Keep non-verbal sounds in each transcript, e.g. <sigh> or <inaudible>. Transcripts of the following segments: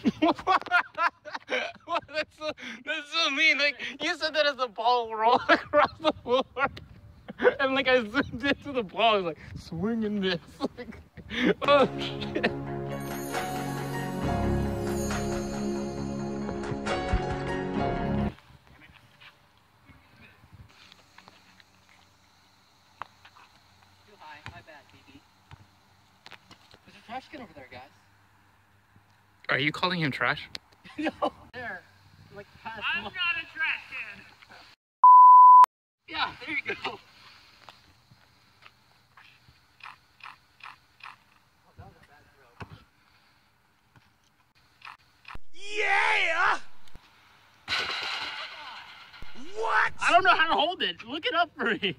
<laughs> that's so that's so mean. Like you said that as the ball rolled <laughs> across the floor, and like I zoomed into the ball, I was like swinging this. <laughs> Like, oh shit. Too high. My bad, BB. There's a trash can over there, guys. Are you calling him trash? <laughs> no. There. Like past I'm not a trash can. Yeah, there you go. Oh, that was a bad throw. Yeah! What? I don't know how to hold it. Look it up for me.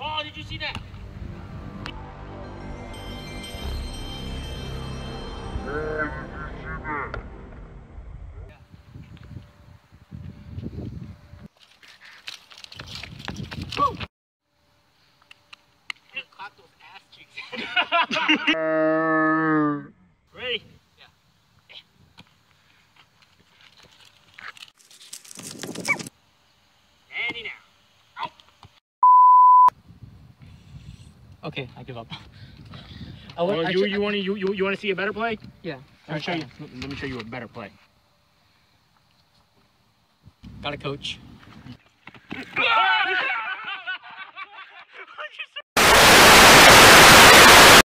Oh, did you see that? Ass cheeks. Ready? Now. okay, I give up. I went- you you want to you, you, you want to see a better play? Yeah. Let me show you. Let me show you a better play. Got a coach. <laughs> Ah!